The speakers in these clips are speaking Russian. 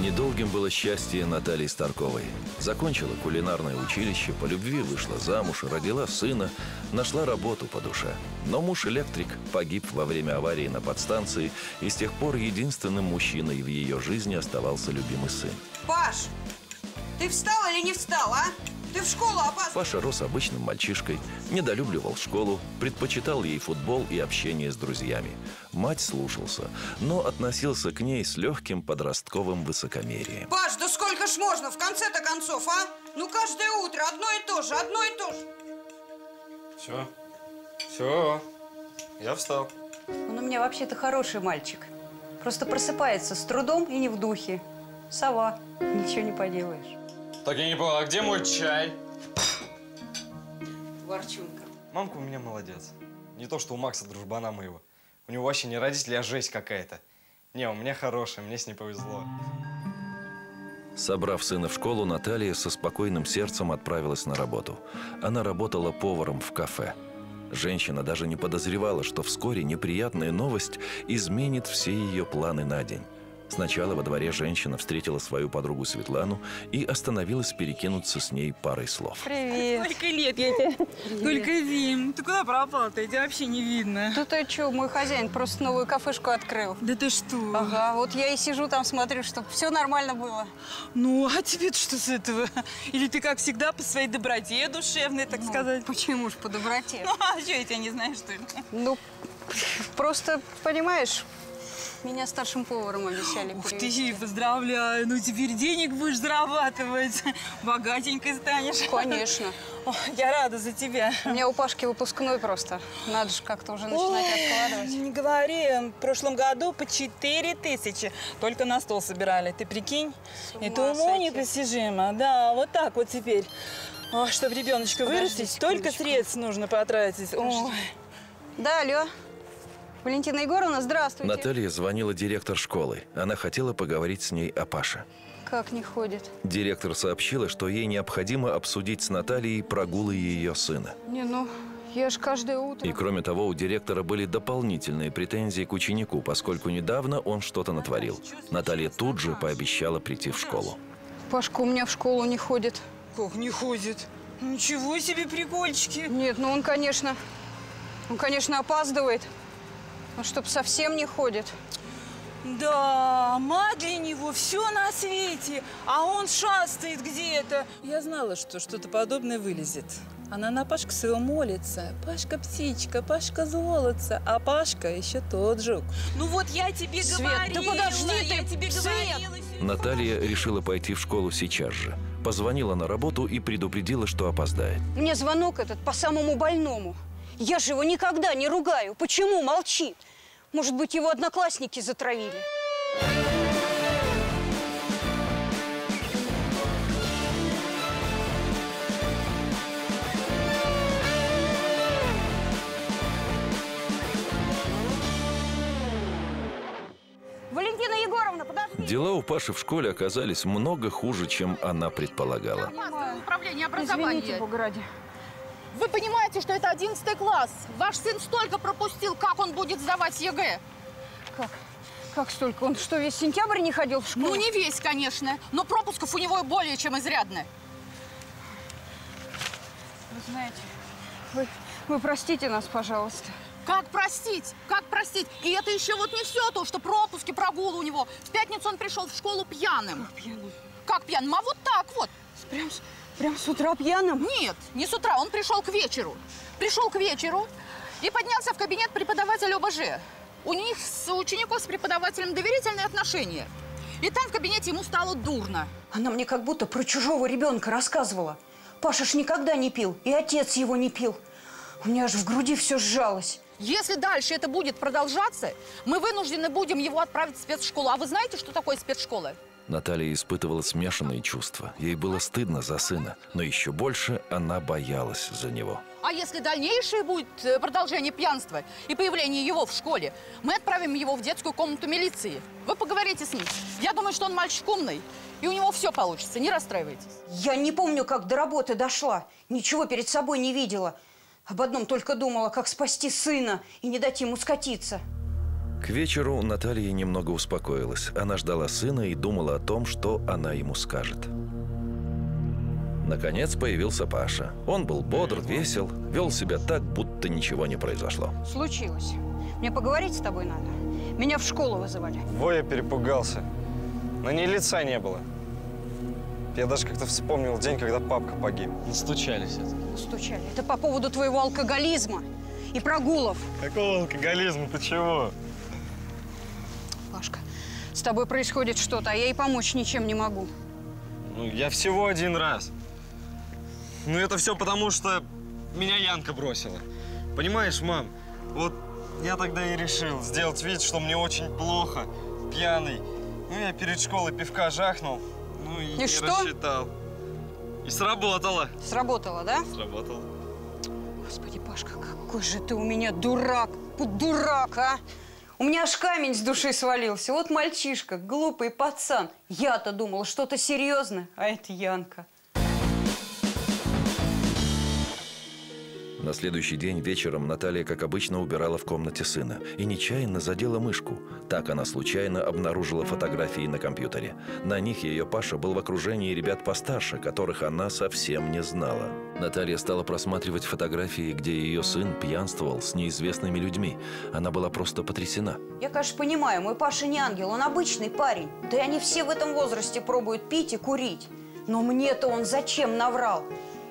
Недолгим было счастье Натальи Старковой. Закончила кулинарное училище, по любви вышла замуж, родила сына, нашла работу по душе. Но муж-электрик погиб во время аварии на подстанции, и с тех пор единственным мужчиной в ее жизни оставался любимый сын. Паш, ты встал или не встал, а? Ты в школу опаздываешь. Паша рос обычным мальчишкой, недолюбливал школу, предпочитал ей футбол и общение с друзьями. Мать слушался, но относился к ней с легким подростковым высокомерием. Паш, да сколько ж можно, в конце-то концов, а? Ну, каждое утро одно и то же, одно и то же. Все. Все. Я встал. Он у меня вообще-то хороший мальчик. Просто просыпается с трудом и не в духе. Сова. Ничего не поделаешь. Так я не понял, а где мой чай? Ворчунка. Мамка у меня молодец. Не то, что у Макса дружбана моего. У него вообще не родители, а жесть какая-то. Не, у меня хорошая, мне с ней повезло. Собрав сына в школу, Наталья со спокойным сердцем отправилась на работу. Она работала поваром в кафе. Женщина даже не подозревала, что вскоре неприятная новость изменит все ее планы на день. Сначала во дворе женщина встретила свою подругу Светлану и остановилась перекинуться с ней парой слов. Привет. Сколько лет я тебе? Только Вим. Ты куда пропал-то? Тебя вообще не видно. Да ты что, мой хозяин просто новую кафешку открыл. Да ты что? Ага, вот я и сижу там, смотрю, чтобы все нормально было. Ну, а тебе что с этого? Или ты, как всегда, по своей доброте душевной, так сказать? Почему ж по доброте? Ну, а что, я тебя не знаю, что ли? Ну, просто, понимаешь, меня старшим поваром обещали Ух перевести. ты, поздравляю. Ну, теперь денег будешь зарабатывать. Богатенькой станешь. Конечно. О, я рада за тебя. У меня у Пашки выпускной просто. Надо же как-то уже начинать Ой, откладывать. не говори, в прошлом году по 4 тысячи только на стол собирали. Ты прикинь? Это уму сойти. непостижимо. Да, вот так вот теперь. чтобы ребеночка Подожди вырастить, столько секундочку. средств нужно потратить. Ой. Да, алло. Валентина Егоровна, здравствуйте. Наталья звонила директор школы. Она хотела поговорить с ней о Паше. Как не ходит? Директор сообщила, что ей необходимо обсудить с Натальей прогулы ее сына. Не, ну, я ж каждое утро... И кроме того, у директора были дополнительные претензии к ученику, поскольку недавно он что-то натворил. Наталья тут же пообещала прийти в школу. Пашка у меня в школу не ходит. Как не ходит? Ничего себе прикольчики. Нет, ну он, конечно... Он, конечно, опаздывает. Но чтоб совсем не ходит. Да, мать для него все на свете, а он шастает где-то. Я знала, что что-то подобное вылезет. Она на Пашку своего молится. Пашка птичка, Пашка золотце, а Пашка еще тот жук. Ну вот я тебе Свет, да говорила, подожди я ты, тебе Свет! говорила. Наталья решила пойти в школу сейчас же. Позвонила на работу и предупредила, что опоздает. Мне звонок этот по самому больному. Я же его никогда не ругаю. Почему молчит? Может быть, его одноклассники затравили? Валентина Егоровна, подожди. Дела у Паши в школе оказались много хуже, чем она предполагала. Управление Извините, образования. Бога ради. Вы понимаете, что это 11 класс? Ваш сын столько пропустил, как он будет сдавать ЕГЭ? Как? Как столько? Он что, весь сентябрь не ходил в школу? Ну, не весь, конечно, но пропусков у него более чем изрядно. Вы знаете, вы, вы простите нас, пожалуйста. Как простить? Как простить? И это еще вот не все то, что пропуски, прогулы у него. В пятницу он пришел в школу пьяным. Пьяным. Как пьяным? А вот так вот. Прям, прям с утра пьяным? Нет, не с утра, он пришел к вечеру. Пришел к вечеру и поднялся в кабинет преподавателя ОБЖ. У них с учеником с преподавателем доверительные отношения. И там в кабинете ему стало дурно. Она мне как будто про чужого ребенка рассказывала. Паша ж никогда не пил, и отец его не пил. У меня аж в груди все сжалось. Если дальше это будет продолжаться, мы вынуждены будем его отправить в спецшколу. А вы знаете, что такое спецшкола? Наталья испытывала смешанные чувства. Ей было стыдно за сына, но еще больше она боялась за него. А если дальнейшее будет э, продолжение пьянства и появление его в школе, мы отправим его в детскую комнату милиции. Вы поговорите с ним. Я думаю, что он мальчик умный, и у него все получится, не расстраивайтесь. Я не помню, как до работы дошла. Ничего перед собой не видела. Об одном только думала, как спасти сына и не дать ему скатиться. К вечеру Наталья немного успокоилась. Она ждала сына и думала о том, что она ему скажет. Наконец появился Паша. Он был бодр, весел, вел себя так, будто ничего не произошло. Случилось. Мне поговорить с тобой надо. Меня в школу вызывали. Во, я перепугался. На ней лица не было. Я даже как-то вспомнил день, когда папка погиб. Настучались это. Стучали. Это по поводу твоего алкоголизма и прогулов. Какого алкоголизма? Ты чего? С тобой происходит что-то, а я и помочь ничем не могу. Ну, я всего один раз. Ну, это все потому, что меня Янка бросила. Понимаешь, мам, вот я тогда и решил сделать вид, что мне очень плохо, пьяный. Ну, я перед школой пивка жахнул, ну и, И не что? рассчитал. И сработало. Сработало, да? Сработало. Господи, Пашка, какой же ты у меня дурак, дурак, а! У меня аж камень с души свалился. Вот мальчишка, глупый пацан. Я-то думала, что-то серьезное, а это Янка. На следующий день вечером Наталья, как обычно, убирала в комнате сына и нечаянно задела мышку. Так она случайно обнаружила фотографии на компьютере. На них ее Паша был в окружении ребят постарше, которых она совсем не знала. Наталья стала просматривать фотографии, где ее сын пьянствовал с неизвестными людьми. Она была просто потрясена. Я, конечно, понимаю, мой Паша не ангел, он обычный парень. Да и они все в этом возрасте пробуют пить и курить. Но мне-то он зачем наврал?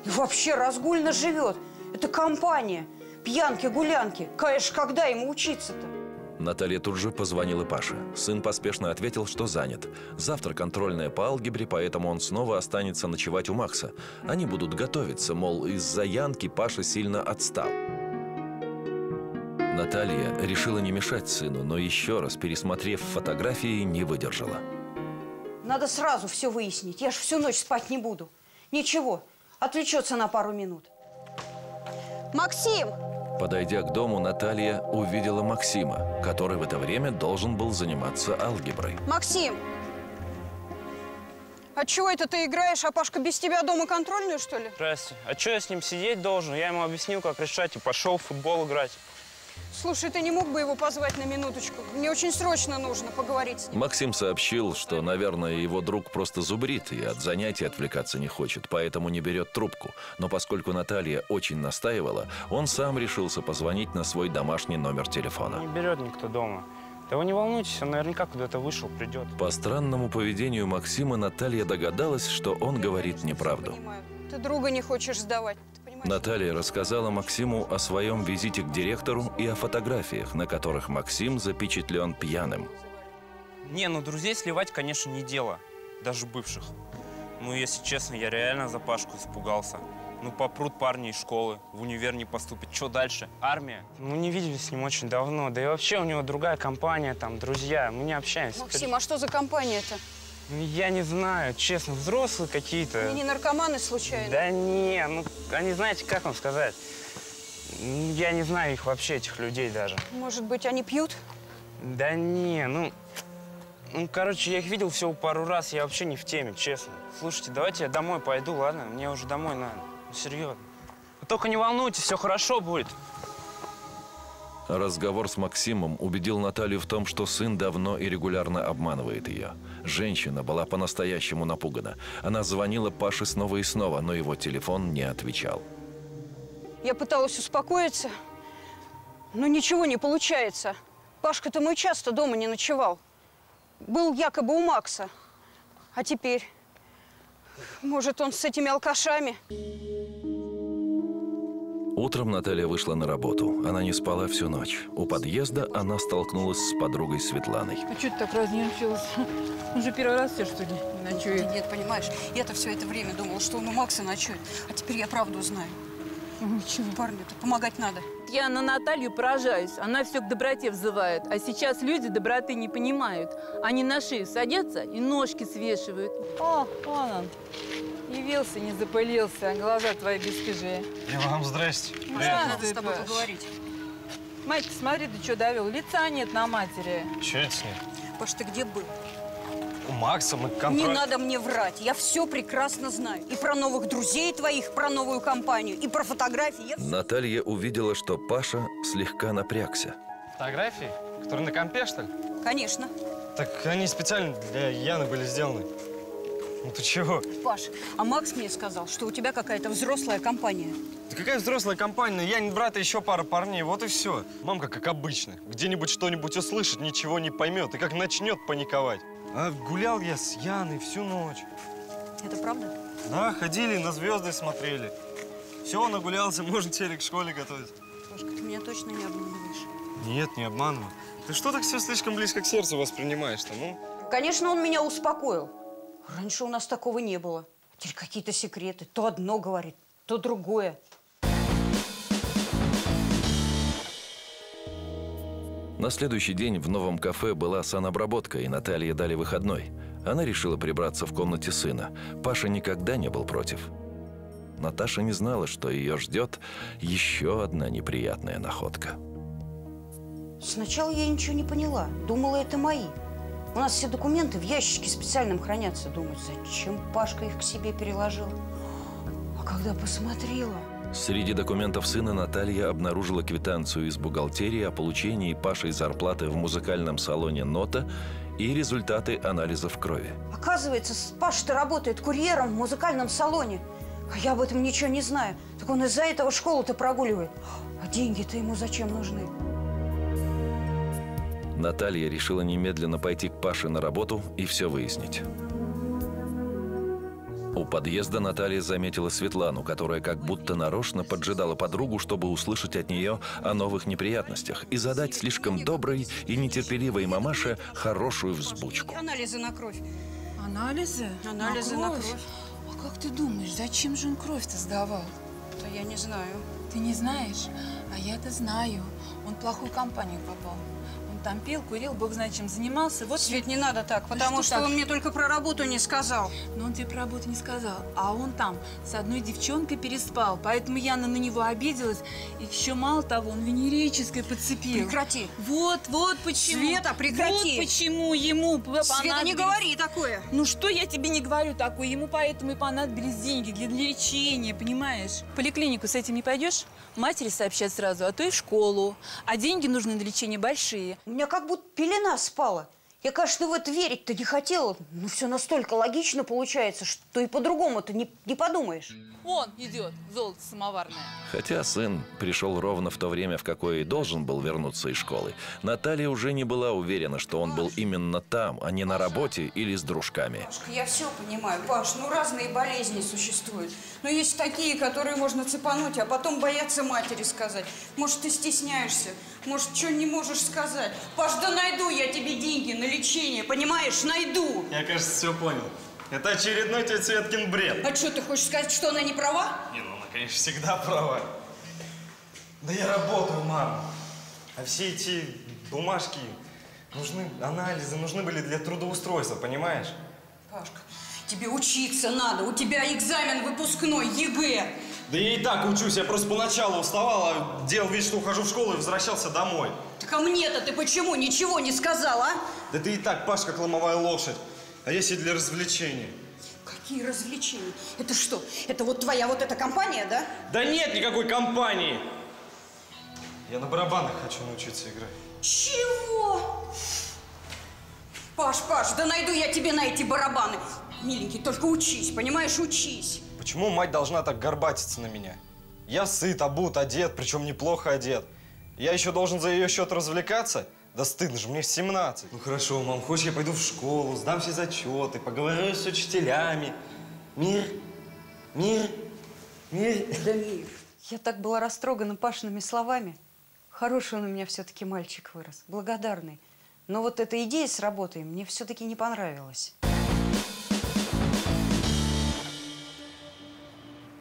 И вообще разгульно живет. Это компания. Пьянки, гулянки. Конечно, когда ему учиться-то? Наталья тут же позвонила Паше. Сын поспешно ответил, что занят. Завтра контрольная по алгебре, поэтому он снова останется ночевать у Макса. Они будут готовиться, мол, из-за Янки Паша сильно отстал. Наталья решила не мешать сыну, но еще раз, пересмотрев фотографии, не выдержала. Надо сразу все выяснить. Я ж всю ночь спать не буду. Ничего, отвлечется на пару минут. Максим! Подойдя к дому, Наталья увидела Максима, который в это время должен был заниматься алгеброй. Максим! А чего это ты играешь, а Пашка без тебя дома контрольную, что ли? Здрасте. А что я с ним сидеть должен? Я ему объяснил, как решать, и пошел в футбол играть. Слушай, ты не мог бы его позвать на минуточку? Мне очень срочно нужно поговорить с ним. Максим сообщил, что, наверное, его друг просто зубрит и от занятий отвлекаться не хочет, поэтому не берет трубку. Но поскольку Наталья очень настаивала, он сам решился позвонить на свой домашний номер телефона. Не берет никто дома. Да вы не волнуйтесь, он наверняка куда-то вышел, придет. По странному поведению Максима Наталья догадалась, что он говорит неправду. Понимаю. Ты друга не хочешь сдавать. Наталья рассказала Максиму о своем визите к директору и о фотографиях, на которых Максим запечатлен пьяным. Не, ну друзей сливать, конечно, не дело. Даже бывших. Ну, если честно, я реально за Пашку испугался. Ну, попрут парни из школы, в универ не поступят. Что дальше? Армия? Мы не виделись с ним очень давно. Да и вообще у него другая компания, там, друзья. Мы не общаемся. Максим, а что за компания-то? Я не знаю, честно, взрослые какие-то. Они не наркоманы случайно? Да не, ну, они, знаете, как вам сказать? Я не знаю их вообще, этих людей даже. Может быть, они пьют? Да не, ну... Ну, короче, я их видел всего пару раз, я вообще не в теме, честно. Слушайте, давайте я домой пойду, ладно? Мне уже домой надо. Ну, серьезно. Только не волнуйтесь, все хорошо будет. Разговор с Максимом убедил Наталью в том, что сын давно и регулярно обманывает ее. Женщина была по-настоящему напугана. Она звонила Паше снова и снова, но его телефон не отвечал. Я пыталась успокоиться, но ничего не получается. Пашка-то мой часто дома не ночевал. Был якобы у Макса. А теперь? Может, он с этими алкашами? Утром Наталья вышла на работу. Она не спала всю ночь. У подъезда она столкнулась с подругой Светланой. А что ты так разнервничалась? Он же первый раз все, что ли, ночует? Нет, нет, понимаешь, я-то все это время думала, что он у Макса ночует. А теперь я правду знаю. Парню-то помогать надо. Я на Наталью поражаюсь. Она все к доброте взывает. А сейчас люди доброты не понимают. Они на шею садятся и ножки свешивают. О, вон он. Явился, не запылился. Глаза твои бесстыжие. И вам здрасте. Да. Надо с тобой поговорить. Мать, смотри, ты что довел? Лица нет на матери. Че это с ним? Паш, ты где был? У Макса мы Не надо мне врать. Я все прекрасно знаю. И про новых друзей твоих, про новую компанию, и про фотографии. Я Наталья увидела, что Паша слегка напрягся. Фотографии? Которые на компе, что ли? Конечно. Так они специально для Яны были сделаны. Ну ты чего? Паш, а Макс мне сказал, что у тебя какая-то взрослая компания. Да какая взрослая компания? Я брат и еще пара парней, вот и все. Мамка, как обычно, где-нибудь что-нибудь услышит, ничего не поймет, и как начнет паниковать. А гулял я с Яной всю ночь. Это правда? Да, ходили, на звезды смотрели. Все, нагулялся, можно телек к школе готовить. Пашка, ты меня точно не обманываешь. Нет, не обманываю. Ты что так все слишком близко к сердцу воспринимаешь-то, ну? Конечно, он меня успокоил. Раньше у нас такого не было. Теперь какие-то секреты. То одно говорит, то другое. На следующий день в новом кафе была санобработка, и Наталье дали выходной. Она решила прибраться в комнате сына. Паша никогда не был против. Наташа не знала, что ее ждет еще одна неприятная находка. Сначала я ничего не поняла. Думала, это мои. У нас все документы в ящике специальном хранятся. Думаю, зачем Пашка их к себе переложил? А когда посмотрела... Среди документов сына Наталья обнаружила квитанцию из бухгалтерии о получении Пашей зарплаты в музыкальном салоне «Нота» и результаты анализов крови. Оказывается, Паша-то работает курьером в музыкальном салоне. А я об этом ничего не знаю. Так он из-за этого школу-то прогуливает. А деньги-то ему зачем нужны? Наталья решила немедленно пойти к Паше на работу и все выяснить. У подъезда Наталья заметила Светлану, которая как будто нарочно поджидала подругу, чтобы услышать от нее о новых неприятностях и задать слишком доброй и нетерпеливой мамаше хорошую взбучку. Анализы на кровь. Анализы? Анализы на кровь. А как ты думаешь, зачем же он кровь-то сдавал? Да я не знаю. Ты не знаешь? А я-то знаю. Он в плохую компанию попал. Там пил, курил, бог знает чем занимался. Вот Свет, не надо так, потому что что, так? он мне только про работу не сказал. Но он тебе про работу не сказал. А он там с одной девчонкой переспал. Поэтому Яна на него обиделась. И еще мало того, он венерическое подцепил. Прекрати. Вот, вот почему. Света, прекрати. Вот почему ему Света, не говори такое. Ну что я тебе не говорю такое? Ему поэтому и понадобились деньги для, для лечения, понимаешь? В поликлинику с этим не пойдешь? Матери сообщат сразу, а то и в школу. А деньги нужны для лечения большие. У меня как будто пелена спала. Я, конечно, в это верить-то не хотела, но все настолько логично получается, что и по-другому-то не, не подумаешь. Он идет, золото самоварное. Хотя сын пришел ровно в то время, в какое и должен был вернуться из школы, Наталья уже не была уверена, что он был именно там, а не на работе или с дружками. Пашка, я все понимаю, Паш, ну разные болезни существуют. Но есть такие, которые можно цепануть, а потом бояться матери сказать. Может, ты стесняешься, может, что не можешь сказать. Паш, да найду я тебе деньги на лечение, понимаешь, найду. Я, кажется, все понял. Это очередной тетя Светкин бред. А что, ты хочешь сказать, что она не права? Не, ну она, конечно, всегда права. Да я работаю, мам. А все эти бумажки нужны, анализы нужны были для трудоустройства, понимаешь? Пашка, тебе учиться надо, у тебя экзамен выпускной, ЕГЭ. Да я и так учусь, я просто поначалу вставал, а делал вид, что ухожу в школу и возвращался домой. Так а мне-то ты почему ничего не сказал, а? Да ты и так, Паш, как ломовая лошадь. А если для развлечения? Какие развлечения? Это что, это вот твоя вот эта компания, да? Да нет никакой компании! Я на барабанах хочу научиться играть. Чего? Паш, Паш, да найду я тебе на эти барабаны. Миленький, только учись, понимаешь, учись. Почему мать должна так горбатиться на меня? Я сыт, обут, одет, причем неплохо одет. Я еще должен за ее счет развлекаться? Да стыдно же, мне 17. Ну хорошо, мам, хочешь, я пойду в школу, сдам все зачеты, поговорю с учителями. Мир, мир, мир. Да мир. Я так была растрогана Пашиными словами. Хороший он у меня все-таки мальчик вырос, благодарный. Но вот эта идея с работой мне все-таки не понравилась.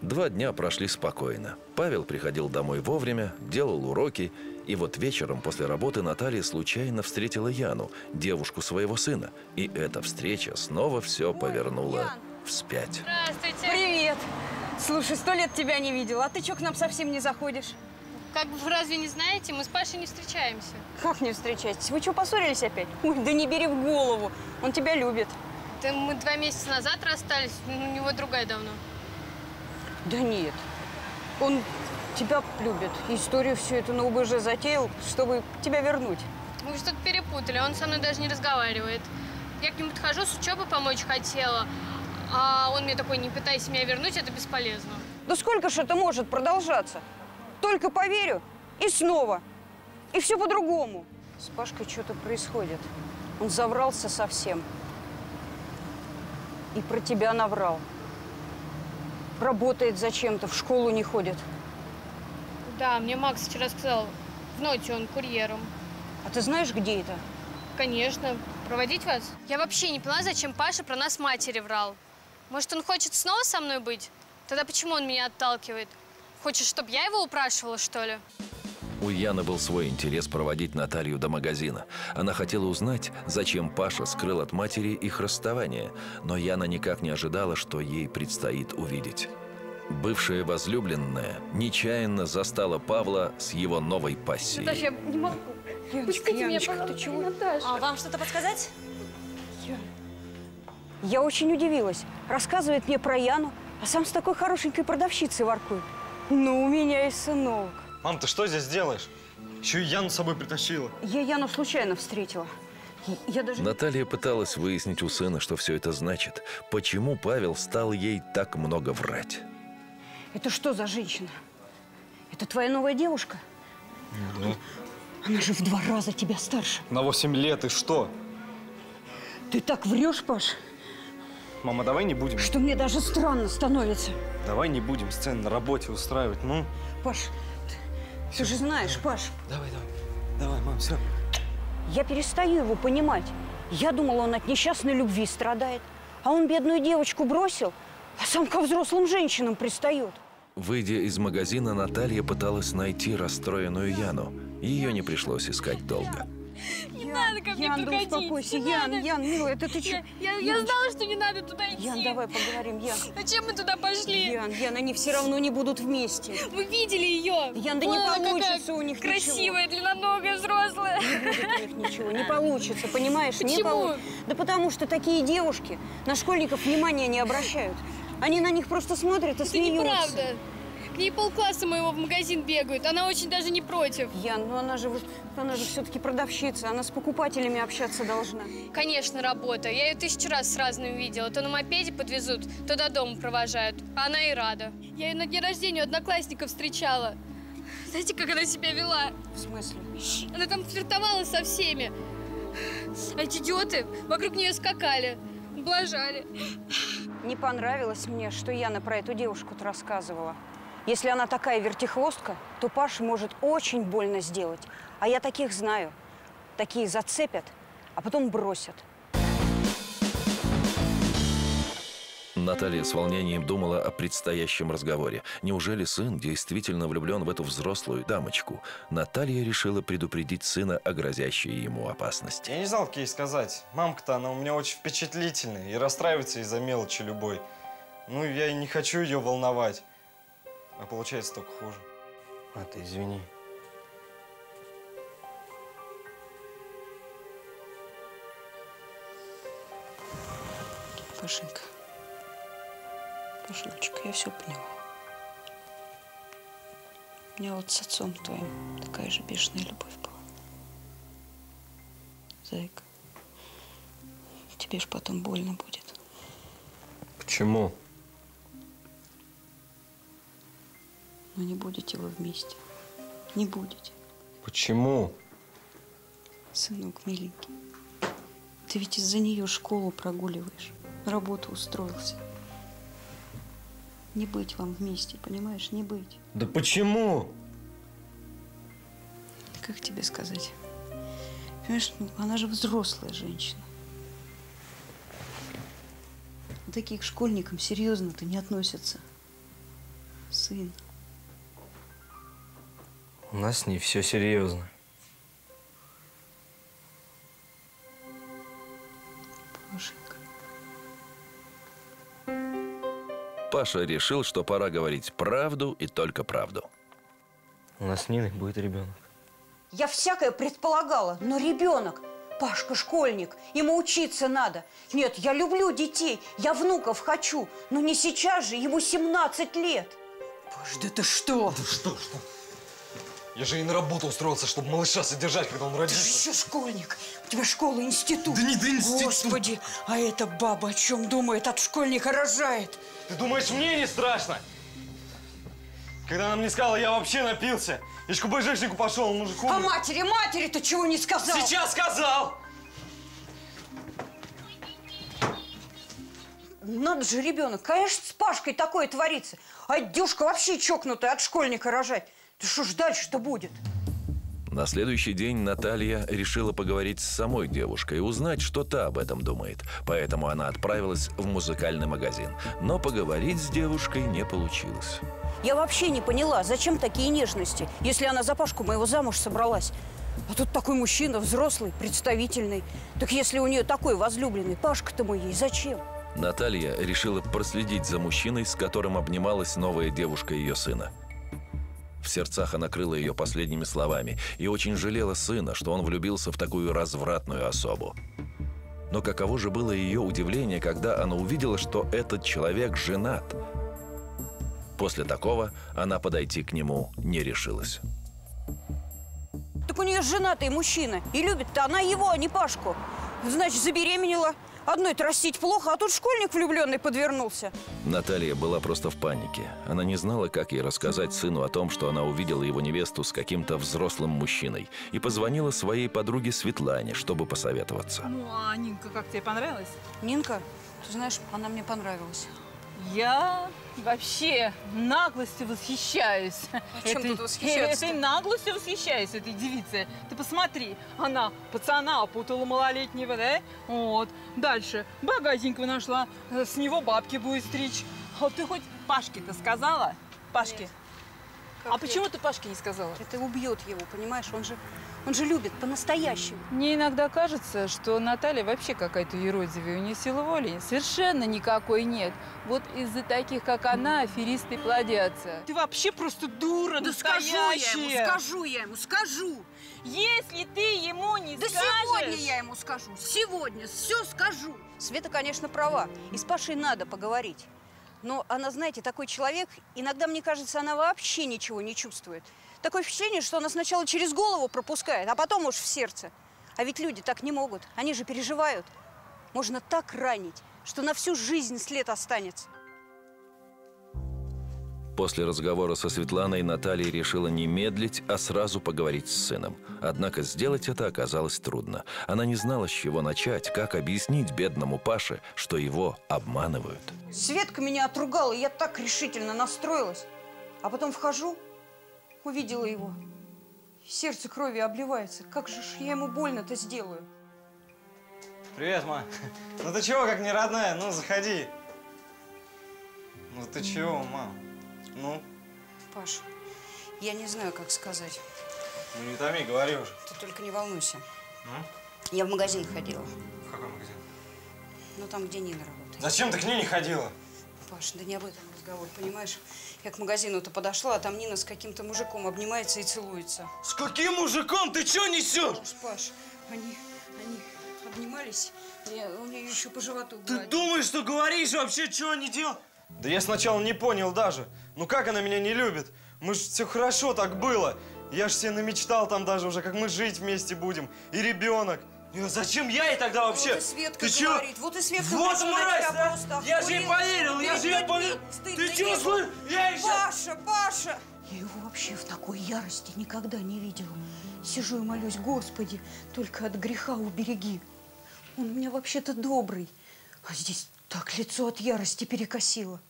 Два дня прошли спокойно. Павел приходил домой вовремя, делал уроки, и вот вечером после работы Наталья случайно встретила Яну, девушку своего сына. И эта встреча снова все повернула вспять. Здравствуйте. Привет. Слушай, сто лет тебя не видела, а ты что к нам совсем не заходишь? Как бы вы разве не знаете, мы с Пашей не встречаемся. Как не встречаетесь? Вы что, поссорились опять? Ой, да не бери в голову, он тебя любит. Да мы два месяца назад расстались, у него другая давно. Да нет, он тебя любит. Историю всю эту на УБЖ затеял, чтобы тебя вернуть. Мы что-то перепутали, он со мной даже не разговаривает. Я к нему подхожу, с учебы помочь хотела, а он мне такой, не пытайся меня вернуть, это бесполезно. Да сколько же это может продолжаться? Только поверю, и снова. И все по-другому. С Пашкой что-то происходит. Он заврался совсем. И про тебя наврал. Работает зачем-то, в школу не ходит. Да, мне Макс вчера сказал, в ноте он курьером. А ты знаешь, где это? Конечно. Проводить вас? Я вообще не поняла, зачем Паша про нас матери врал. Может, он хочет снова со мной быть? Тогда почему он меня отталкивает? Хочет, чтобы я его упрашивала, что ли? У Яны был свой интерес проводить Наталью до магазина. Она хотела узнать, зачем Паша скрыл от матери их расставание, но Яна никак не ожидала, что ей предстоит увидеть. Бывшая возлюбленная нечаянно застала Павла с его новой пассией. Наташа, я не могу. Яночка, Яночка, ты чего? Наташа. А вам что-то подсказать? Я очень удивилась. Рассказывает мне про Яну, а сам с такой хорошенькой продавщицей воркует. Ну, у меня и сынок. Мам, ты что здесь делаешь? Еще и Яну с собой притащила. Я Яну случайно встретила. Я даже... Наталья пыталась выяснить у сына, что все это значит. Почему Павел стал ей так много врать? Это что за женщина? Это твоя новая девушка? Ну да. Она же в два раза тебя старше. На 8 лет и что? Ты так врешь, Паш, Мама, давай не будем. что мне даже странно становится. Давай не будем сцены на работе устраивать, ну. Паш, ты, ты же знаешь, Паш, Давай, давай. Давай, мам, все. я перестаю его понимать. Я думала, он от несчастной любви страдает. А он бедную девочку бросил, а сам ко взрослым женщинам пристает. Выйдя из магазина, Наталья пыталась найти расстроенную Яну. Ее не пришлось искать долго. Не надо ко мне Ян, да подходить, успокойся. не Ян, надо. Ян, милая, это ты Я, что? я, я знала, что не надо туда идти. Ян, давай поговорим, Ян. Зачем мы туда пошли? Ян, Ян, они все равно не будут вместе. Вы видели ее? Ян, да не Вон она получится у них ничего. Красивая, длинноногая, взрослая. Не будет у них ничего, не получится, понимаешь? Не Почему? полу- Да потому что такие девушки на школьников внимания не обращают. Они на них просто смотрят и Это смеются. неправда. Ней полкласса моего в магазин бегают. Она очень даже не против. Ян, ну она же, она же все-таки продавщица, она с покупателями общаться должна. Конечно, работа. Я ее тысячу раз с разным видела. То на мопеде подвезут, то до дома провожают. Она и рада. Я ее на дне рождения у одноклассников встречала. Знаете, как она себя вела? В смысле? Она там флиртовала со всеми. А эти идиоты вокруг нее скакали, блажали. Не понравилось мне, что Яна про эту девушку-то рассказывала. Если она такая вертихвостка, то Паш может очень больно сделать. А я таких знаю. Такие зацепят, а потом бросят. Наталья с волнением думала о предстоящем разговоре. Неужели сын действительно влюблен в эту взрослую дамочку? Наталья решила предупредить сына о грозящей ему опасности. Я не знал, как ей сказать. Мамка-то, она у меня очень впечатлительная и расстраивается из-за мелочи любой. Ну, я и не хочу ее волновать. А получается только хуже. А ты извини. Пашенька, Пашулечка, я все поняла. У меня вот с отцом твоим такая же бешеная любовь была. Зайка, тебе ж потом больно будет. Почему? Но не будете вы вместе. Не будете. Почему? Сынок миленький, ты ведь из-за нее школу прогуливаешь, на работу устроился. Не быть вам вместе, понимаешь, не быть. Да почему? Как тебе сказать? Понимаешь, ну, она же взрослая женщина. Такие к школьникам серьезно-то не относятся. Сын, У нас с ней все серьезно. Пашенька. Паша решил, что пора говорить правду и только правду. У нас с Ниной будет ребенок. Я всякое предполагала, но ребенок. Пашка школьник, ему учиться надо. Нет, я люблю детей, я внуков хочу, но не сейчас же, ему 17 лет. Паш, да ты что? Что, что? Я же и на работу устроился, чтобы малыша содержать, когда он Ты же еще школьник. У тебя школа, институт. Да не до института. Господи, а эта баба о чем думает? От школьника рожает. Ты думаешь, мне не страшно? Когда она мне сказала, я вообще напился. Я ж к БЖшнику пошел, он мужику. А матери, матери ты чего не сказал? Сейчас сказал! Надо же, ребенок, конечно, с Пашкой такое творится. А Дюшка вообще чокнутая от школьника рожать. Да что ж дальше-то будет? На следующий день Наталья решила поговорить с самой девушкой и узнать, что та об этом думает. Поэтому она отправилась в музыкальный магазин. Но поговорить с девушкой не получилось. Я вообще не поняла, зачем такие нежности, если она за Пашку моего замуж собралась. А тут такой мужчина, взрослый, представительный. Так если у нее такой возлюбленный, Пашка-то мой ей зачем? Наталья решила проследить за мужчиной, с которым обнималась новая девушка ее сына. В сердцах она крыла ее последними словами и очень жалела сына, что он влюбился в такую развратную особу. Но каково же было ее удивление, когда она увидела, что этот человек женат. После такого она подойти к нему не решилась. Так у нее женатый мужчина. И любит-то она его, а не Пашку. Значит, забеременела. Одной-то растить плохо, а тут школьник влюбленный подвернулся. Наталья была просто в панике. Она не знала, как ей рассказать сыну о том, что она увидела его невесту с каким-то взрослым мужчиной, и позвонила своей подруге Светлане, чтобы посоветоваться. Ну, а Нинка, как тебе понравилась? Нинка, ты знаешь, она мне понравилась. Я вообще наглостью восхищаюсь. А чем тут восхищаться-то? Этой наглостью восхищаюсь, этой девице. Ты посмотри, она пацана опутала малолетнего, да? Вот. Дальше. Богатенького нашла, с него бабки будет стричь. А ты хоть Пашке-то сказала? Пашке? Как а нет? почему ты Пашке не сказала? Это убьет его, понимаешь? Он же, он же любит по-настоящему. Мне иногда кажется, что Наталья вообще какая-то еродивая. У нее силы воли совершенно никакой нет. Вот из-за таких, как она, аферисты плодятся. Ты вообще просто дура Да скажу я ему, настоящая. скажу я ему, скажу. Если ты ему не Да скажешь... сегодня я ему скажу, сегодня все скажу. Света, конечно, права. И с Пашей надо поговорить. Но она, знаете, такой человек, иногда, мне кажется, она вообще ничего не чувствует. Такое впечатление, что она сначала через голову пропускает, а потом уж в сердце. А ведь люди так не могут, они же переживают. Можно так ранить, что на всю жизнь след останется. После разговора со Светланой Наталья решила не медлить, а сразу поговорить с сыном. Однако сделать это оказалось трудно. Она не знала, с чего начать, как объяснить бедному Паше, что его обманывают. Светка меня отругала, и я так решительно настроилась. А потом вхожу, увидела его. Сердце крови обливается. Как же ж я ему больно-то сделаю? Привет, ма. Ну ты чего, как не родная? Ну, заходи. Ну ты чего, мам? Ну, Паш, я не знаю, как сказать. ну не томи, говори уже. Ты только не волнуйся. Ну? Я в магазин ходила. В какой магазин? Ну, там, где Нина работает. Зачем ты к ней не ходила? Паш, да не об этом разговор, понимаешь? Я к магазину-то подошла, а там Нина с каким-то мужиком обнимается и целуется. С каким мужиком? Ты что несешь? Паш, Паш, они, они обнимались, и он ее еще по животу Ты гладил. думаешь, что говоришь вообще, что они делают? Да я сначала не понял даже. Ну как она меня не любит? Мы ж все хорошо так было. Я ж себе намечтал там даже уже, как мы жить вместе будем. И ребенок. И зачем я ей тогда вообще? Вот и Светка Ты чё? говорит, вот и Светка Вот мразь, да? просто Я же ей поверил, я же ей поверил. Ты чё, слышь? Я щас- Паша, Паша! Я его вообще в такой ярости никогда не видела. Сижу и молюсь, Господи, только от греха убереги. Он у меня вообще-то добрый. А здесь так лицо от ярости перекосило.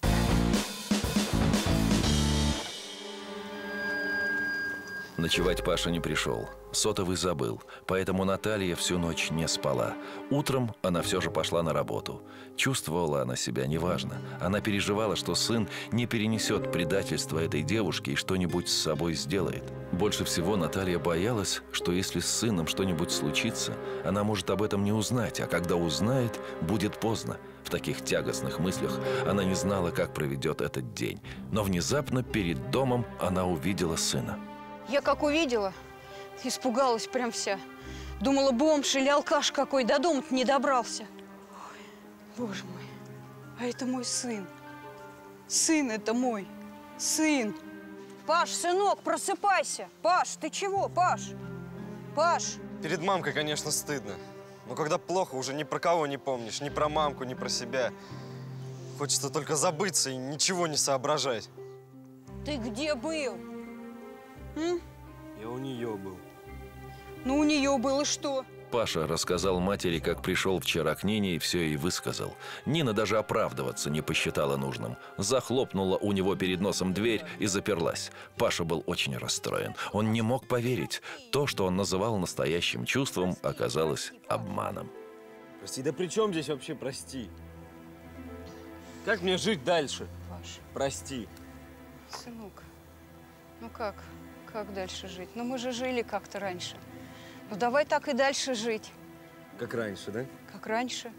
Ночевать Паша не пришел. Сотовый забыл, поэтому Наталья всю ночь не спала. Утром она все же пошла на работу. Чувствовала она себя неважно. Она переживала, что сын не перенесет предательство этой девушки и что-нибудь с собой сделает. Больше всего Наталья боялась, что если с сыном что-нибудь случится, она может об этом не узнать, а когда узнает, будет поздно. В таких тягостных мыслях она не знала, как проведет этот день. Но внезапно перед домом она увидела сына. Я как увидела, испугалась прям вся. Думала, бомж или алкаш какой, до дома не добрался. Ой, боже мой, а это мой сын. Сын это мой, сын. Паш, сынок, просыпайся. Паш, ты чего, Паш? Паш, Перед мамкой, конечно, стыдно. Но когда плохо, уже ни про кого не помнишь. Ни про мамку, ни про себя. Хочется только забыться и ничего не соображать. ты где был? М? Я у нее был. Ну, у нее было что? Паша рассказал матери, как пришел вчера к Нине и все ей высказал. Нина даже оправдываться не посчитала нужным. Захлопнула у него перед носом дверь и заперлась. Паша был очень расстроен. Он не мог поверить. То, что он называл настоящим чувством, оказалось обманом. Прости, да при чем здесь вообще прости? Как мне жить дальше? Паш, Прости. сынок, ну как? Как дальше жить? Ну, мы же жили как-то раньше. Ну, давай так и дальше жить, Как раньше, да? как раньше.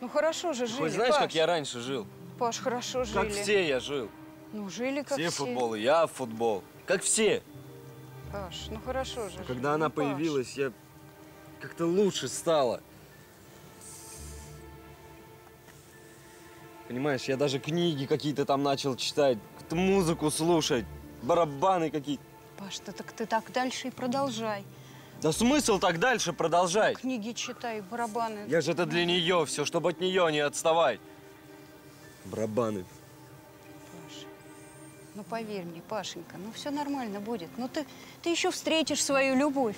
Ну, хорошо же жили, Хоть знаешь, Паш. как я раньше жил? Паш, хорошо жили. Как все я жил. Ну, жили как все все. в футбол, и я в футбол. Как все. Паш, ну хорошо же. Когда жили. она Ну, Паш. появилась, я как-то лучше стала. Понимаешь, я даже книги какие-то там начал читать, музыку слушать, барабаны какие-то. Паш, ты так, ты так дальше и продолжай. Да смысл так дальше продолжать? Книги читай, барабаны. Я же это для нее все, чтобы от нее не отставать. Барабаны. Паш, ну поверь мне, Пашенька, ну все нормально будет. Ну ты, ты еще встретишь свою любовь,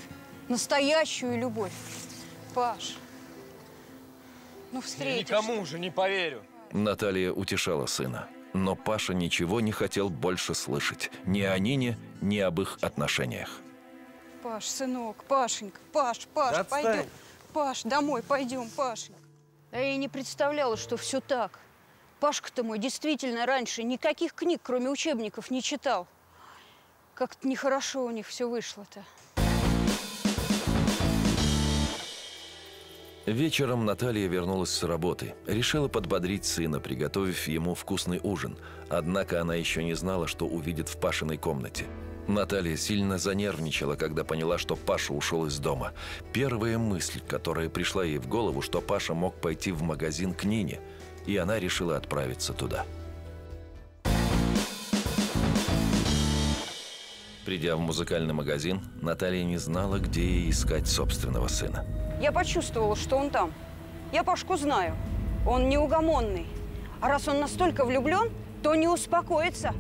настоящую любовь. Паш, ну Я встретишь. никому уже не поверю. Наталья утешала сына. Но Паша ничего не хотел больше слышать. Ни о Нине, ни об их отношениях. Паш, сынок, Пашенька, Паш, Паш, Да отстань. пойдем. Паш, домой пойдем, Пашенька. А я и не представляла, что все так. Пашка-то мой действительно раньше никаких книг, кроме учебников, не читал. Как-то нехорошо у них все вышло-то. Вечером Наталья вернулась с работы. Решила подбодрить сына, приготовив ему вкусный ужин. Однако она еще не знала, что увидит в Пашиной комнате. Наталья сильно занервничала, когда поняла, что Паша ушел из дома. Первая мысль, которая пришла ей в голову, что Паша мог пойти в магазин к Нине, и она решила отправиться туда. Придя в музыкальный магазин, Наталья не знала, где ей искать собственного сына. Я почувствовала, что он там. Я Пашку знаю. Он неугомонный. А раз он настолько влюблен, то не успокоится.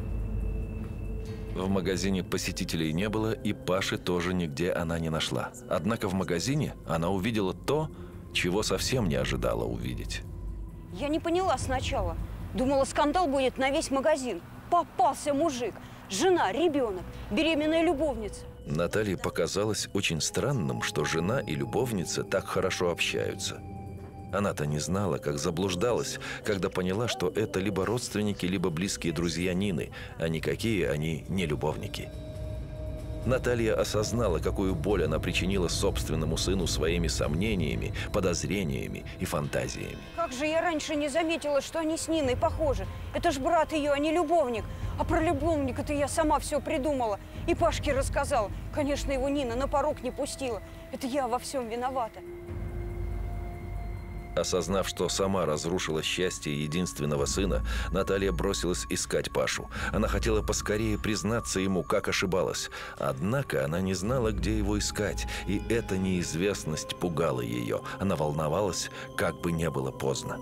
В магазине посетителей не было, и Паши тоже нигде она не нашла. Однако в магазине она увидела то, чего совсем не ожидала увидеть. Я не поняла сначала. Думала, скандал будет на весь магазин. Попался мужик. Жена, ребенок, беременная любовница. Наталье показалось очень странным, что жена и любовница так хорошо общаются. Она-то не знала, как заблуждалась, когда поняла, что это либо родственники, либо близкие друзья Нины, а никакие они не любовники. Наталья осознала, какую боль она причинила собственному сыну своими сомнениями, подозрениями и фантазиями. Как же я раньше не заметила, что они с Ниной похожи. Это ж брат ее, а не любовник. А про любовника-то я сама все придумала. И Пашке рассказала. Конечно, его Нина на порог не пустила. Это я во всем виновата. Осознав, что сама разрушила счастье единственного сына, Наталья бросилась искать Пашу. Она хотела поскорее признаться ему, как ошибалась. Однако она не знала, где его искать, и эта неизвестность пугала ее. Она волновалась, как бы не было поздно.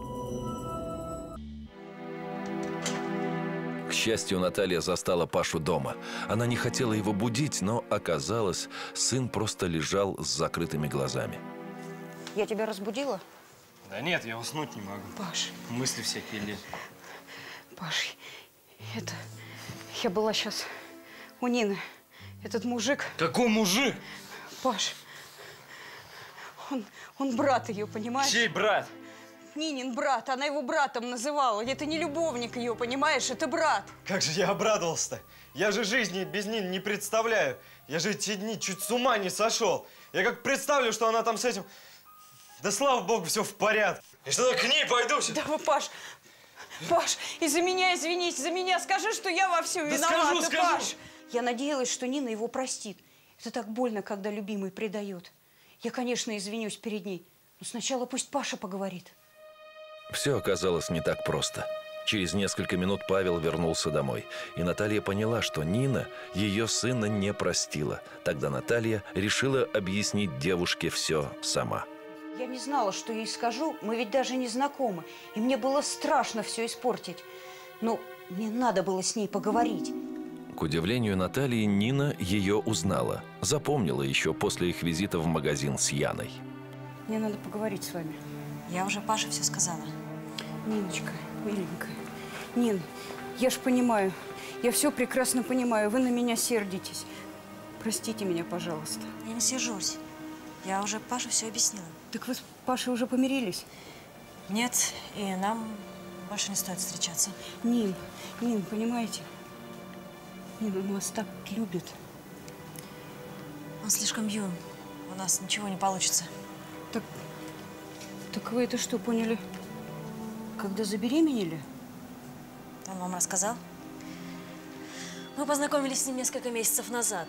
К счастью, Наталья застала Пашу дома. Она не хотела его будить, но оказалось, сын просто лежал с закрытыми глазами. Я тебя разбудила? Да нет, я уснуть не могу. Паш, Мысли всякие лезут. Паш, это... Я была сейчас у Нины. Этот мужик, Какой мужик? Паш, он, он брат ее, понимаешь? Чей брат? Нинин брат, она его братом называла. Это не любовник ее, понимаешь? Это брат. Как же я обрадовался-то. Я же жизни без Нины не представляю. Я же эти дни чуть с ума не сошел. Я как представлю, что она там с этим... Да слава богу, все в порядке. И что к ней пойду все. Да вы, Паш, Паш, из-за меня извинись, за меня скажи, что я во всем Да виновата, скажу, скажу. Паш. Я надеялась, что Нина его простит. Это так больно, когда любимый предает. Я, конечно, извинюсь перед ней, но сначала пусть Паша поговорит. Все оказалось не так просто. Через несколько минут Павел вернулся домой, и Наталья поняла, что Нина ее сына не простила. Тогда Наталья решила объяснить девушке все сама. Я не знала, что ей скажу. Мы ведь даже не знакомы. И мне было страшно все испортить. Но мне надо было с ней поговорить. К удивлению Натальи, Нина ее узнала. Запомнила еще после их визита в магазин с Яной. Мне надо поговорить с вами. Я уже Паше все сказала. Ниночка, миленькая. Нин, я ж понимаю. Я все прекрасно понимаю. Вы на меня сердитесь. Простите меня, пожалуйста. Я не сижусь. Я уже Паше все объяснила. Так вы с Пашей уже помирились? Нет, и нам больше не стоит встречаться. Нин, Нин, понимаете? Нин, он вас так любит. Он слишком юн. У нас ничего не получится. Так, так вы это что, поняли, когда забеременели? Он вам рассказал? Мы познакомились с ним несколько месяцев назад.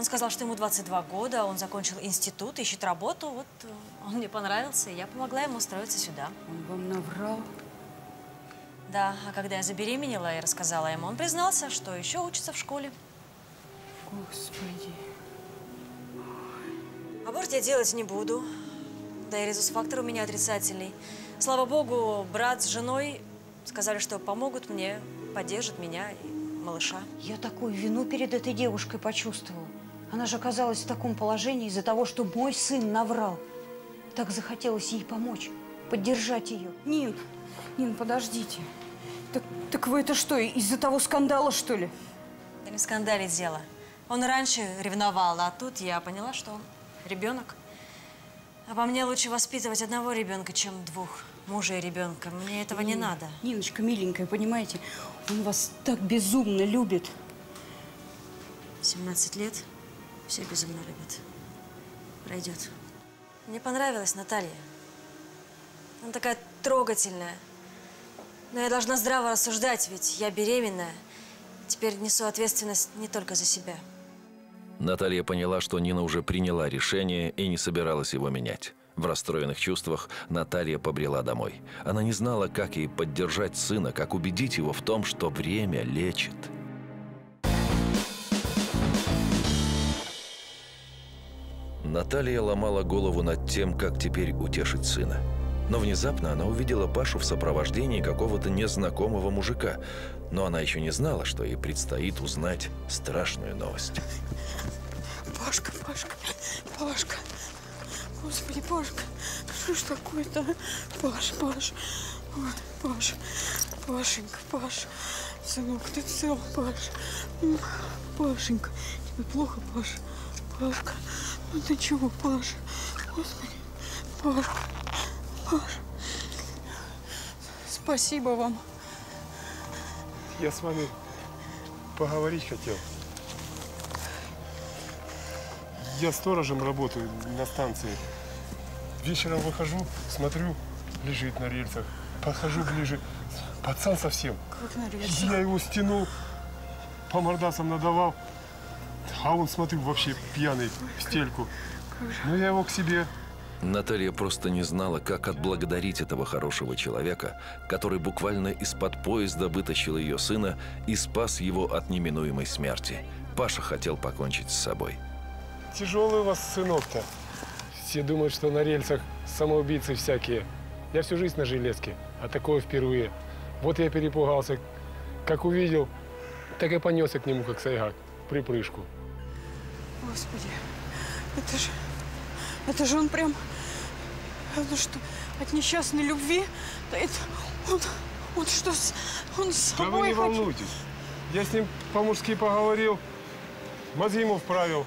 Он сказал, что ему 22 года, он закончил институт, ищет работу. Вот э, он мне понравился, и я помогла ему устроиться сюда. Он вам наврал? Да, а когда я забеременела и рассказала ему, он признался, что еще учится в школе. Господи. Аборт я делать не буду. Да и резус-фактор у меня отрицательный. Слава богу, брат с женой сказали, что помогут мне, поддержат меня и малыша. Я такую вину перед этой девушкой почувствовала. Она же оказалась в таком положении из-за того, что мой сын наврал. Так захотелось ей помочь, поддержать ее. Нин, Нин, подождите. Так, так вы это что, из-за того скандала, что ли? Да не в скандале дело. Он раньше ревновал, а тут я поняла, что он ребенок. А по мне лучше воспитывать одного ребенка, чем двух. Мужа и ребенка. Мне этого не Нин, надо. Ниночка, миленькая, понимаете, он вас так безумно любит. 17 лет, все безумно любят. Пройдет. Мне понравилась Наталья. Она такая трогательная. Но я должна здраво рассуждать, ведь я беременная. Теперь несу ответственность не только за себя. Наталья поняла, что Нина уже приняла решение и не собиралась его менять. В расстроенных чувствах Наталья побрела домой. Она не знала, как ей поддержать сына, как убедить его в том, что время лечит. Наталья ломала голову над тем, как теперь утешить сына. Но внезапно она увидела Пашу в сопровождении какого-то незнакомого мужика. Но она еще не знала, что ей предстоит узнать страшную новость. Пашка, Пашка, Пашка. Господи, Пашка, что ж такое-то? Паш, Паш, Ой, Паш, Пашенька, Паш. Сынок, ты цел, Паш. Пашенька, тебе плохо, Паш? Пашка, ну ты чего, Паш? Господи, Пашка, Паш. Спасибо вам. Я с вами поговорить хотел. Я сторожем работаю на станции. Вечером выхожу, смотрю, лежит на рельсах. Подхожу ближе. Пацан совсем. Как на рельсах? Я его стянул, по мордасам надавал. А он, смотрю, вообще пьяный в стельку. Ну, я его к себе Наталья просто не знала, как отблагодарить этого хорошего человека, который буквально из-под поезда вытащил ее сына и спас его от неминуемой смерти. Паша хотел покончить с собой. Тяжелый у вас сынок-то. Все думают, что на рельсах самоубийцы всякие. Я всю жизнь на железке, а такое впервые. Вот я перепугался. Как увидел, так и понесся к нему, как сайгак, в припрыжку. Господи, это же, это же он прям, это что, от несчастной любви? Да это, он, он что, он с Да вы собой не волнуйтесь. Я с ним по-мужски поговорил, мозги ему вправил.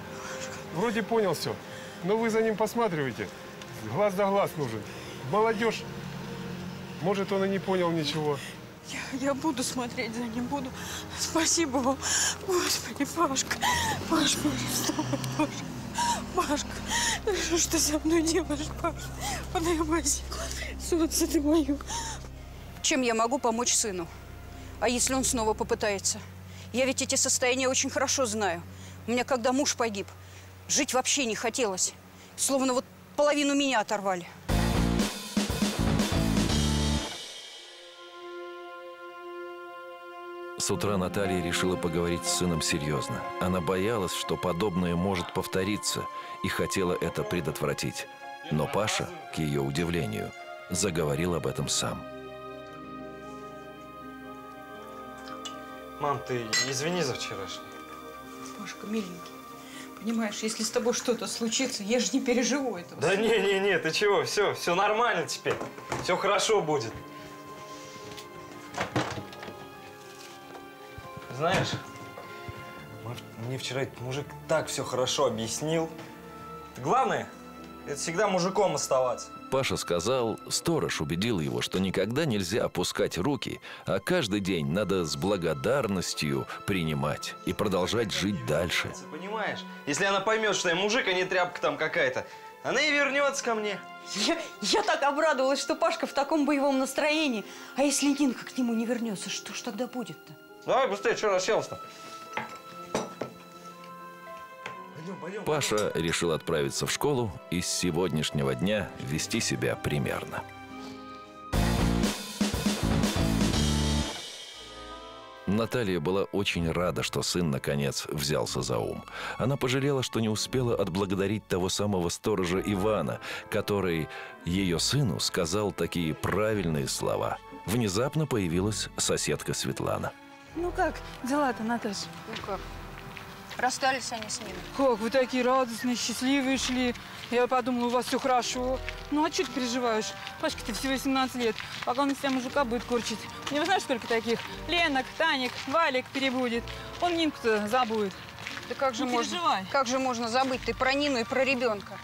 Вроде понял все. Но вы за ним посматривайте. Глаз да глаз нужен. Молодежь. Может, он и не понял ничего. Я, я буду смотреть за ним, буду. Спасибо вам. Господи, Пашка, Паш, Паш, вставай, Пашка. Пашка, что ты со мной делаешь, Паш? Подай Васе. Солнце ты мое. Чем я могу помочь сыну? А если он снова попытается? Я ведь эти состояния очень хорошо знаю. У меня, когда муж погиб, жить вообще не хотелось. Словно вот половину меня оторвали. С утра Наталья решила поговорить с сыном серьезно. Она боялась, что подобное может повториться, и хотела это предотвратить. Но Паша, к ее удивлению, заговорил об этом сам. Мам, ты извини за вчерашнее. Пашка, миленький, понимаешь, если с тобой что-то случится, я же не переживу этого. Да не, не, не, ты чего? Все, все нормально теперь. Все хорошо будет. Знаешь, мне вчера этот мужик так все хорошо объяснил. Главное, это всегда мужиком оставаться. Паша сказал, сторож убедил его, что никогда нельзя опускать руки, а каждый день надо с благодарностью принимать и продолжать жить дальше. Понимаешь? Если она поймет, что я мужик, а не тряпка там какая-то, она и вернется ко мне. Я, я так обрадовалась, что Пашка в таком боевом настроении. А если Нинка к нему не вернется, что ж тогда будет-то? Давай быстрее, что расселся-то? Паша решил отправиться в школу и с сегодняшнего дня вести себя примерно. Наталья была очень рада, что сын, наконец, взялся за ум. Она пожалела, что не успела отблагодарить того самого сторожа Ивана, который ее сыну сказал такие правильные слова. Внезапно появилась соседка Светлана. Ну как дела-то, Наташа? Ну как? Расстались они с Ниной. Как, вы такие радостные, счастливые шли. Я подумала, у вас все хорошо. Ну, а что ты переживаешь? Пашке-то всего 17 лет. Пока он из себя мужика будет корчить. У него знаешь, сколько таких? Ленок, Таник, Валик перебудет. Он Нинку-то забудет. Да как же Не можно? переживай. Как же можно забыть ты про Нину и про ребенка?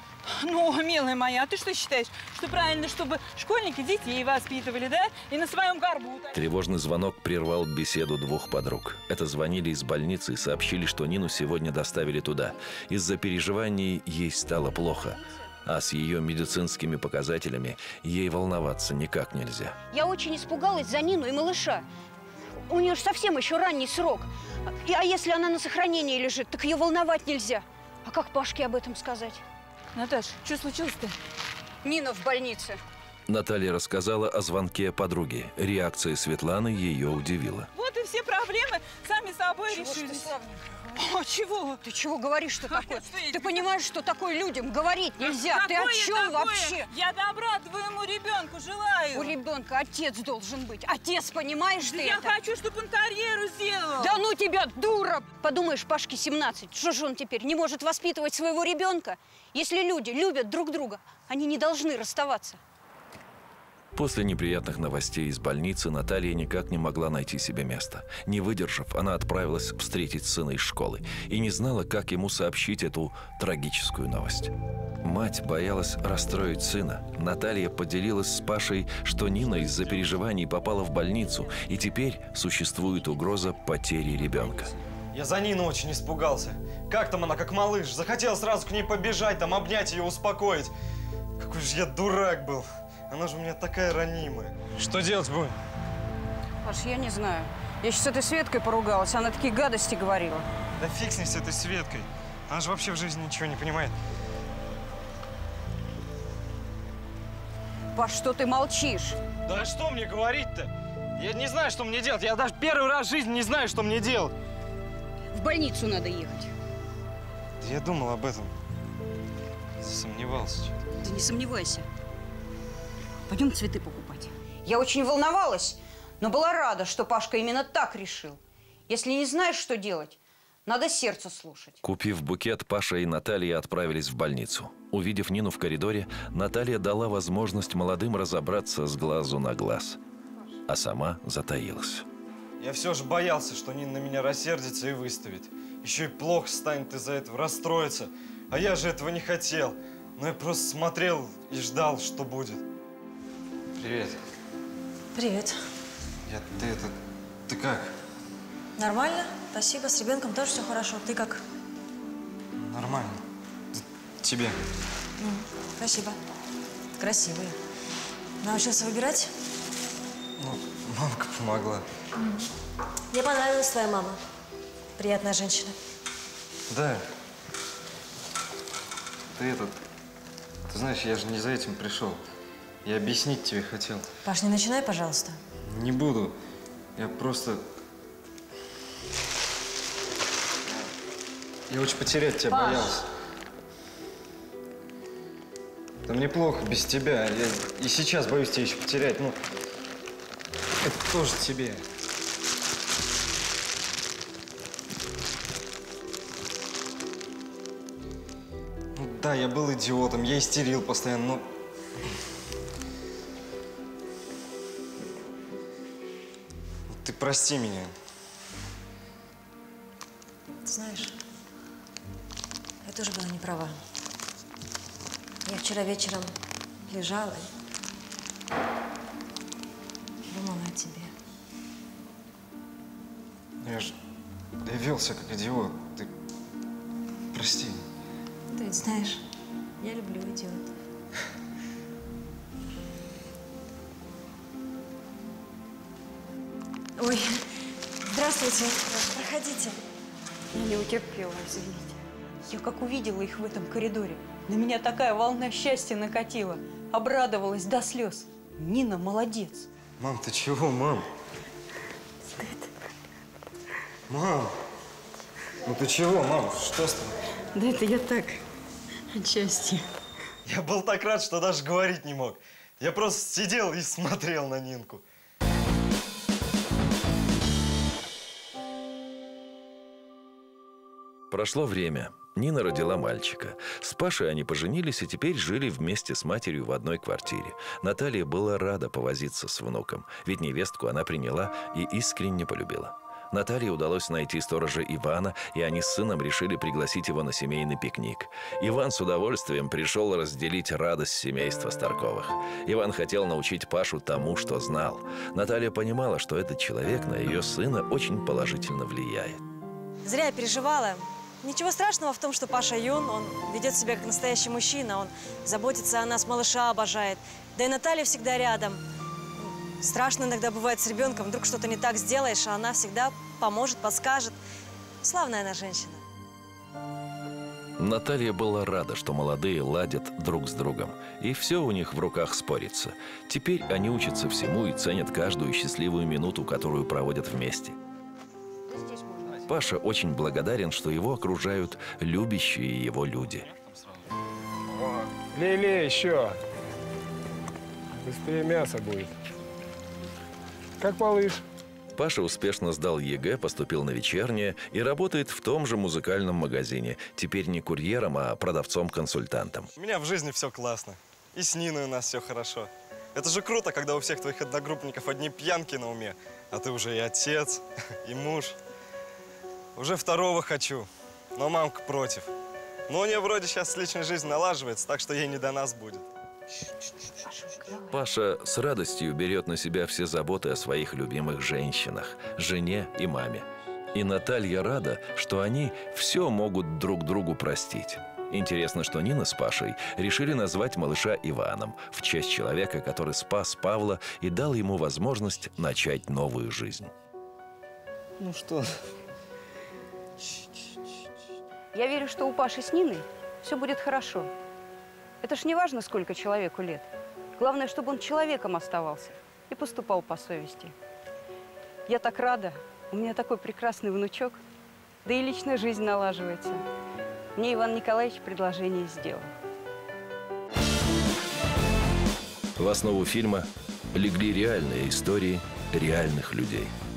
Ну, милая моя, а ты что считаешь? Что правильно, чтобы школьники детей воспитывали, да? И на своем горбу. Тревожный звонок прервал беседу двух подруг. Это звонили из больницы и сообщили, что Нину сегодня доставили туда. Из-за переживаний ей стало плохо. А с ее медицинскими показателями ей волноваться никак нельзя. Я очень испугалась за Нину и малыша. У нее же совсем еще ранний срок. И, а если она на сохранении лежит, так ее волновать нельзя. А как Пашке об этом сказать? Наташ, что случилось-то? Нина в больнице. Наталья рассказала о звонке подруги. Реакция Светланы ее удивила. Вот и все проблемы сами собой Чего ты, решились. Славненька? А чего? Ты чего говоришь-то такое? это что я Ты тебе- понимаешь, что такое людям говорить нельзя? Ты о чем такое? вообще? Я добра твоему ребенку желаю. У ребенка отец должен быть. Отец, понимаешь Да ты я это? хочу, чтобы он карьеру сделал. Да ну тебя, дура! Подумаешь, Пашке 17. Что же он теперь, не может воспитывать своего ребенка? Если люди любят друг друга, они не должны расставаться. После неприятных новостей из больницы Наталья никак не могла найти себе места. Не выдержав, она отправилась встретить сына из школы и не знала, как ему сообщить эту трагическую новость. Мать боялась расстроить сына. Наталья поделилась с Пашей, что Нина из-за переживаний попала в больницу, и теперь существует угроза потери ребенка. Я за Нину очень испугался. Как там она, как малыш? Захотел сразу к ней побежать, там обнять ее, успокоить. Какой же я дурак был. Она же у меня такая ранимая. Что делать будем? Паш, я не знаю. Я сейчас с этой Светкой поругалась, она такие гадости говорила. Да фиг с ней с этой Светкой. Она же вообще в жизни ничего не понимает. Паш, что ты молчишь? Да что мне говорить-то? Я не знаю, что мне делать. Я даже первый раз в жизни не знаю, что мне делать. В больницу надо ехать. Да я думал об этом. Сомневался что-то. Да не сомневайся. Пойдем цветы покупать. Я очень волновалась, но была рада, что Пашка именно так решил. Если не знаешь, что делать, надо сердце слушать. Купив букет, Паша и Наталья отправились в больницу. Увидев Нину в коридоре, Наталья дала возможность молодым разобраться с глазу на глаз. А сама затаилась. Я все же боялся, что Нина на меня рассердится и выставит. Еще и плохо станет из-за этого, расстроится. А я же этого не хотел. Но я просто смотрел и ждал, что будет. Привет. Привет. Я, ты это, ты как? Нормально? Спасибо. С ребенком тоже все хорошо. Ты как? Нормально. Тебе. М, Спасибо. Красивые. Научился выбирать? Ну, мамка помогла. Мне понравилась твоя мама. Приятная женщина. Да. Ты этот... Ты знаешь, я же не за этим пришел. Я объяснить тебе хотел. Паш, не начинай, пожалуйста. Не буду. Я просто... Я очень потерять тебя Паш. боялся. Да мне плохо без тебя. Я и сейчас боюсь тебя еще потерять. Ну, это тоже тебе. Ну да, я был идиотом, я истерил постоянно, но... прости меня. Ты знаешь, я тоже была не права. Я вчера вечером лежала и думала о тебе. Я же... Я велся как идиот. Ты... Прости. Ты знаешь, я люблю идиотов. Здравствуйте. Проходите. Я не утерпела, извините. Я как увидела их в этом коридоре, на меня такая волна счастья накатила. Обрадовалась до слез. Нина молодец. Мам, ты чего, мам? Мам! Ну ты чего, мам? Что с тобой? Да это я так, от счастья. Я был так рад, что даже говорить не мог. Я просто сидел и смотрел на Нинку. Прошло время. Нина родила мальчика. С Пашей они поженились и теперь жили вместе с матерью в одной квартире. Наталья была рада повозиться с внуком, ведь невестку она приняла и искренне полюбила. Наталье удалось найти сторожа Ивана, и они с сыном решили пригласить его на семейный пикник. Иван с удовольствием пришел разделить радость семейства Старковых. Иван хотел научить Пашу тому, что знал. Наталья понимала, что этот человек на ее сына очень положительно влияет. Зря я переживала. Ничего страшного в том, что Паша юн, он ведет себя как настоящий мужчина, он заботится о нас, малыша обожает. Да и Наталья всегда рядом. Страшно иногда бывает с ребенком, вдруг что-то не так сделаешь, а она всегда поможет, подскажет. Славная она женщина. Наталья была рада, что молодые ладят друг с другом. И все у них в руках спорится. Теперь они учатся всему и ценят каждую счастливую минуту, которую проводят вместе. Паша очень благодарен, что его окружают любящие его люди. Лей-лей, еще. Быстрее мясо будет. Как малыш? Паша успешно сдал ЕГЭ, поступил на вечернее и работает в том же музыкальном магазине. Теперь не курьером, а продавцом-консультантом. У меня в жизни все классно. И с Ниной у нас все хорошо. Это же круто, когда у всех твоих одногруппников одни пьянки на уме, а ты уже и отец, и муж. Уже второго хочу, но мамка против. Но у нее вроде сейчас личная жизнь налаживается, так что ей не до нас будет. Паша с радостью берет на себя все заботы о своих любимых женщинах, жене и маме. И Наталья рада, что они все могут друг другу простить. Интересно, что Нина с Пашей решили назвать малыша Иваном в честь человека, который спас Павла и дал ему возможность начать новую жизнь. Ну что? Я верю, что у Паши с Ниной все будет хорошо. Это ж не важно, сколько человеку лет. Главное, чтобы он человеком оставался и поступал по совести. Я так рада. У меня такой прекрасный внучок. Да и личная жизнь налаживается. Мне Иван Николаевич предложение сделал. В основу фильма легли реальные истории реальных людей –